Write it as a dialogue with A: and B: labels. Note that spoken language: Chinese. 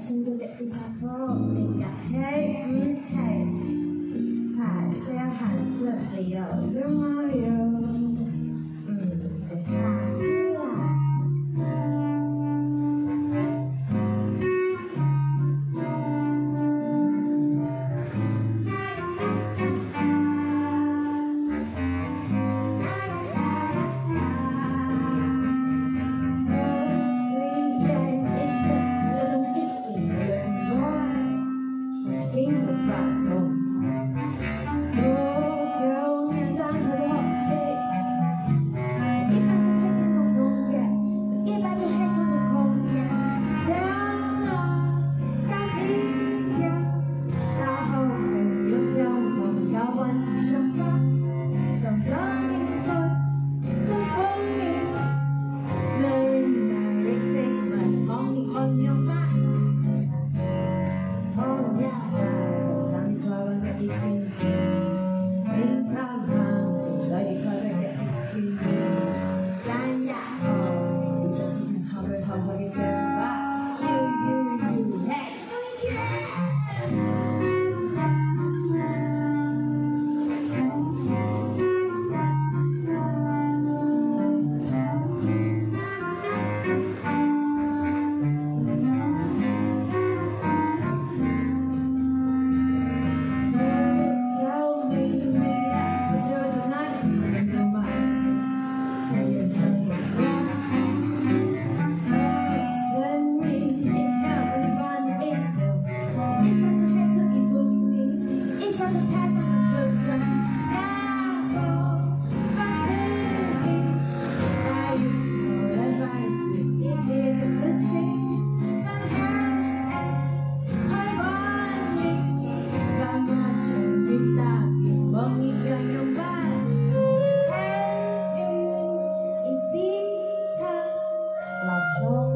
A: 心中发痛，不求年长和着谁？Oh.